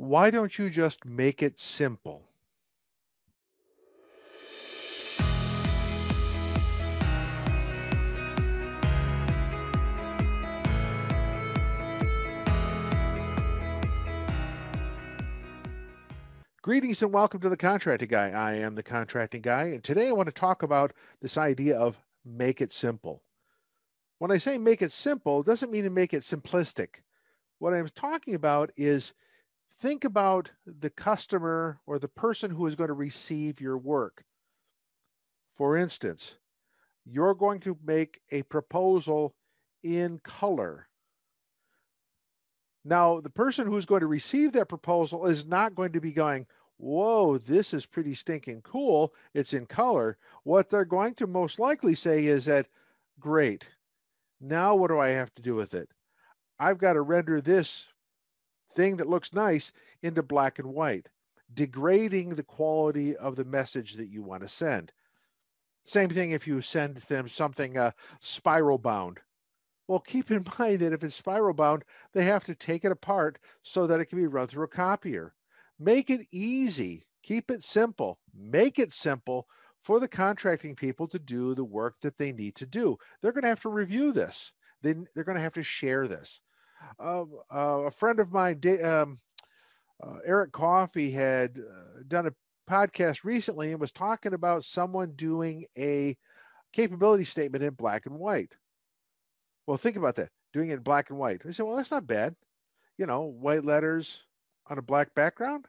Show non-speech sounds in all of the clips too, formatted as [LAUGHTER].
Why don't you just make it simple? Greetings and welcome to the Contracting Guy. I am the Contracting Guy, and today I want to talk about this idea of make it simple. When I say make it simple, it doesn't mean to make it simplistic. What I'm talking about is think about the customer or the person who is going to receive your work. For instance, you're going to make a proposal in color now, the person who's going to receive that proposal is not going to be going, Whoa, this is pretty stinking cool. It's in color. What they're going to most likely say is that, Great. Now, what do I have to do with it? I've got to render this thing that looks nice into black and white, degrading the quality of the message that you want to send. Same thing if you send them something uh, spiral bound well, keep in [LAUGHS] mind that if it's spiral bound, they have to take it apart so that it can be run through a copier. Make it easy, keep it simple, make it simple for the contracting people to do the work that they need to do. They're going to have to review this. Then they're going to have to share this. Uh, uh, a friend of mine, um, uh, Eric Coffie, had uh, done a podcast recently and was talking about someone doing a capability statement in black and white. Well, think about that. Doing it in black and white. I said, well, that's not bad. You know, white letters on a black background.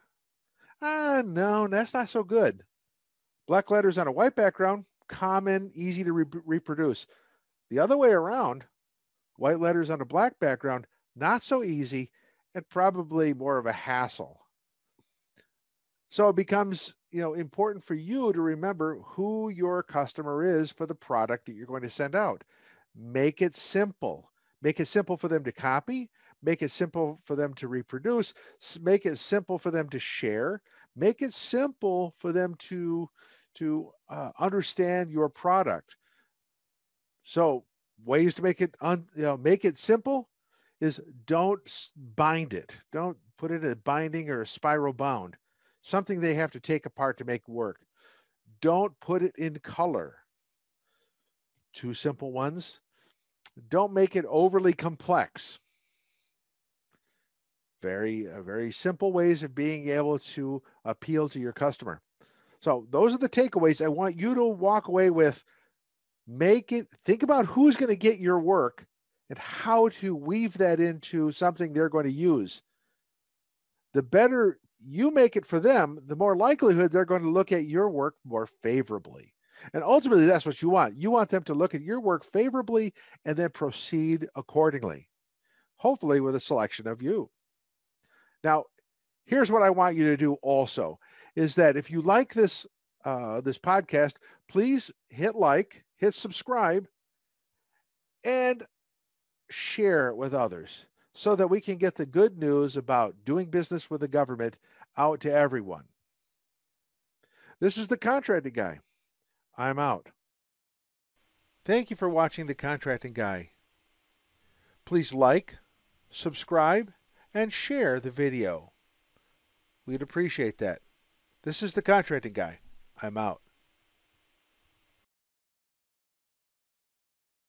Ah, no, that's not so good. Black letters on a white background, common, easy to re- reproduce. The other way around, white letters on a black background, not so easy and probably more of a hassle. So it becomes, you know, important for you to remember who your customer is for the product that you're going to send out. Make it simple. Make it simple for them to copy. Make it simple for them to reproduce. Make it simple for them to share. Make it simple for them to to uh, understand your product. So ways to make it un, you know make it simple is don't bind it. Don't put it in a binding or a spiral bound. Something they have to take apart to make work. Don't put it in color two simple ones. Don't make it overly complex. Very, uh, very simple ways of being able to appeal to your customer. So those are the takeaways. I want you to walk away with. Make it. Think about who's going to get your work and how to weave that into something they're going to use. The better you make it for them, the more likelihood they're going to look at your work more favorably. And ultimately, that's what you want. You want them to look at your work favorably and then proceed accordingly, hopefully, with a selection of you. Now, here's what I want you to do also is that if you like this uh, this podcast, please hit like, hit subscribe, and share it with others so that we can get the good news about doing business with the government out to everyone. This is the contracting guy. I'm out. Thank you for watching The Contracting Guy. Please like, subscribe, and share the video. We'd appreciate that. This is The Contracting Guy. I'm out.